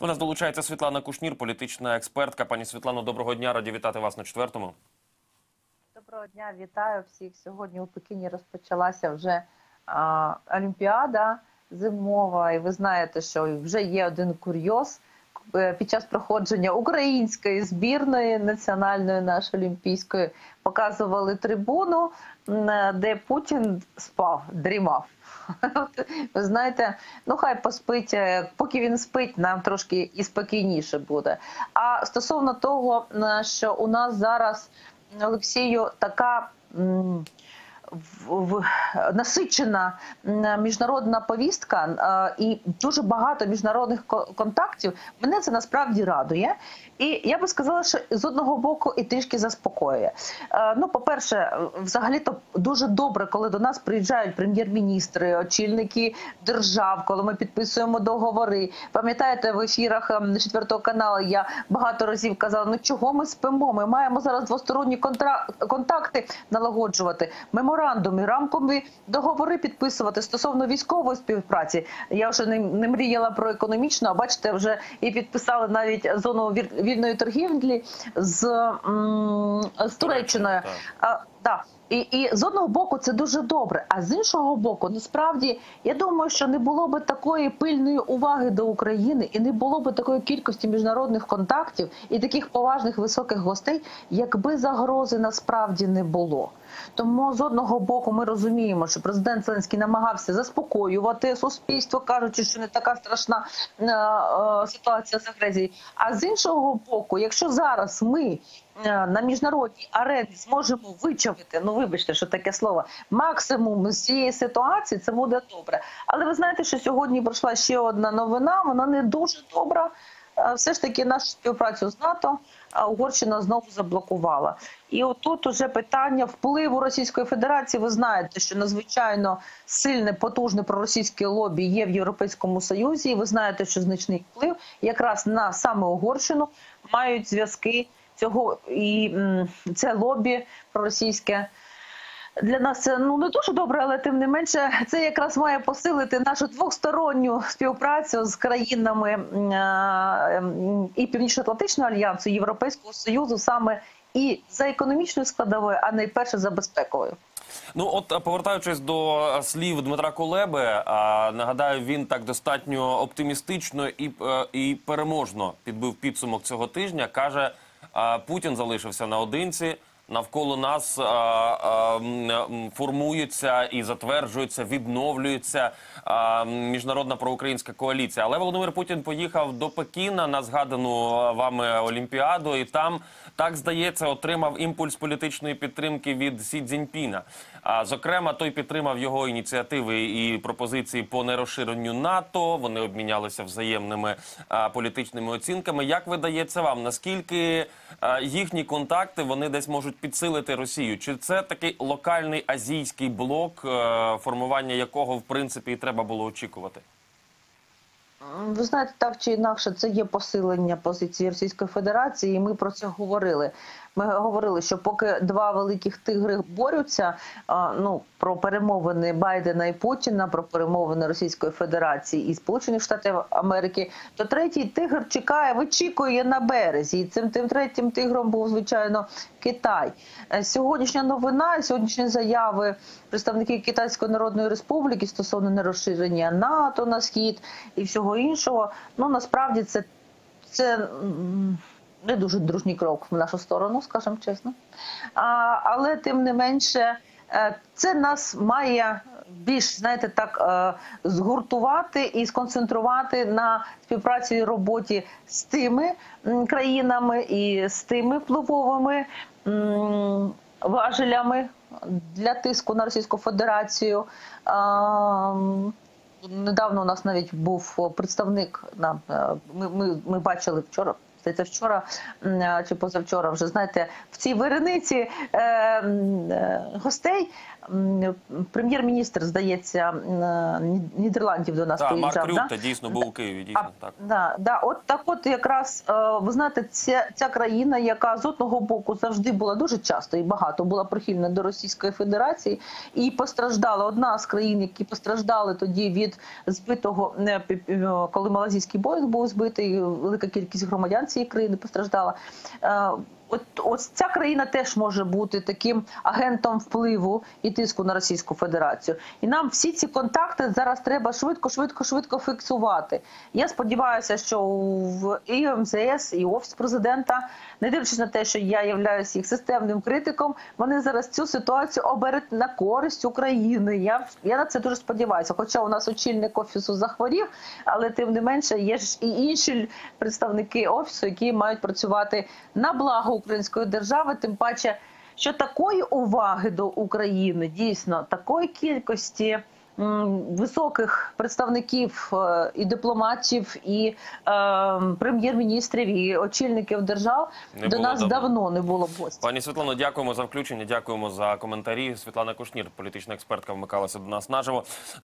До нас долучається Світлана Кушнір, політична експертка. Пані Світлано, доброго дня. Раді вітати вас на четвертому. Доброго дня, вітаю всіх. Сьогодні у Пекіні розпочалася вже а, Олімпіада зимова, і ви знаєте, що вже є один курйоз під час проходження української збірної національної нашої олімпійської показували трибуну, де Путін спав, дрімав. Ви знаєте, ну хай поспить, е, поки він спить, нам трошки і спокійніше буде. А стосовно того, е, що у нас зараз Олексію така. В- насичена міжнародна повістка е, і дуже багато міжнародних контактів. Мене це насправді радує. І я би сказала, що з одного боку і трішки заспокоює. Е, Ну, по-перше, взагалі-то дуже добре, коли до нас приїжджають прем'єр-міністри, очільники держав, коли ми підписуємо договори. Пам'ятаєте, в ефірах ем, четвертого каналу я багато разів казала: ну чого ми спимо? Ми маємо зараз двосторонні контакти налагоджувати, меморандуми, рамкові договори підписувати стосовно військової співпраці. Я вже не, не мріяла про економічну, а бачите, вже і підписали навіть зону вільної торгівлі з, з Туреччиною. Так. І, і з одного боку це дуже добре. А з іншого боку, насправді я думаю, що не було би такої пильної уваги до України і не було би такої кількості міжнародних контактів і таких поважних високих гостей, якби загрози насправді не було. Тому з одного боку ми розуміємо, що президент Зеленський намагався заспокоювати суспільство, кажучи, що не така страшна е, е, ситуація з агресією. А з іншого боку, якщо зараз ми на міжнародній арені зможемо вичавити, ну вибачте, що таке слово, максимум з цієї ситуації, це буде добре. Але ви знаєте, що сьогодні пройшла ще одна новина, вона не дуже добра. Е, Все ж таки нашу співпрацю з НАТО Угорщина знову заблокувала. І отут уже питання впливу Російської Федерації. Ви знаєте, що надзвичайно сильне, потужне проросійське лобі є в Європейському Союзі. І ви знаєте, що значний вплив якраз на саме Угорщину мають зв'язки цього і це лобі проросійське. Для нас це ну не дуже добре, але тим не менше, це якраз має посилити нашу двосторонню співпрацю з країнами м, і Північно-Атлантичного альянсу, Європейського союзу, саме і за економічною складовою, а найперше за безпековою. Ну, от повертаючись до слів Дмитра Кулеби, а, нагадаю, він так достатньо оптимістично і, е, і переможно підбив підсумок цього тижня. каже, Путін залишився наодинці. Навколо нас а, а, формується і затверджується, відновлюється а, міжнародна проукраїнська коаліція. Але Володимир Путін поїхав до Пекіна на згадану вами Олімпіаду, і там так здається отримав імпульс політичної підтримки від Сі Цзіньпіна. А зокрема, той підтримав його ініціативи і пропозиції по нерозширенню НАТО. Вони обмінялися взаємними а, політичними оцінками. Як видається вам, наскільки а, їхні контакти вони десь можуть підсилити Росію? Чи це такий локальний азійський блок, е, формування якого в принципі треба було очікувати? Ви знаєте, так чи інакше, це є посилення позиції Російської Федерації, і ми про це говорили. Ми говорили, що поки два великих тигри борються, ну про перемовини Байдена і Путіна, про перемовини Російської Федерації і Сполучених Штатів Америки, то третій тигр чекає, вичікує на березі. І цим тим третім тигром був звичайно Китай. Е, Сьогоднішня новина, сьогоднішні заяви представників Китайської Народної Республіки стосовно нерозширення НАТО на схід і всього іншого. Ну насправді це, це не дуже дружній крок в нашу сторону, скажімо чесно. А, але тим не менше, е, це нас має більш знаєте, так е, згуртувати і сконцентрувати на співпраці і роботі з тими країнами і з тими впливовими важелями для тиску на Російську Федерацію. Недавно у нас навіть був представник. е, Ми, ми, ми бачили вчора. Здається, вчора е, чи позавчора вже знаєте, в цій вирениці е, е, гостей. Прем'єр-міністр, здається, е, Ні- Нідерландів до нас Так, Марк приїжджав. да? Дійсно був у Києві. Дійсно так. Да, да, от так, от якраз ви знаєте, ця, ця країна, яка з одного боку завжди була дуже часто і багато була прихильна до Російської Федерації, і постраждала одна з країн, які постраждали тоді від збитого, коли малазійський Боїнг був збитий, велика кількість громадян цієї країни постраждала. От ось ця країна теж може бути таким агентом впливу і тиску на Російську Федерацію. І нам всі ці контакти зараз треба швидко, швидко, швидко фіксувати. Я сподіваюся, що в і МЗС, і офіс президента, не дивлячись на те, що я являюся їх системним критиком, вони зараз цю ситуацію оберуть на користь України. Я я на це дуже сподіваюся. Хоча у нас очільник офісу захворів, але тим не менше є ж і інші представники офісу, які мають працювати на благо української держави, тим паче. Що такої уваги до України дійсно такої кількості високих представників е, і дипломатів, і е, прем'єр-міністрів, і очільників держав Не до нас давно. давно не було в гості. Пані Світлано, дякуємо за включення. Дякуємо за коментарі. Світлана Кушнір, політична експертка, вмикалася до нас наживо.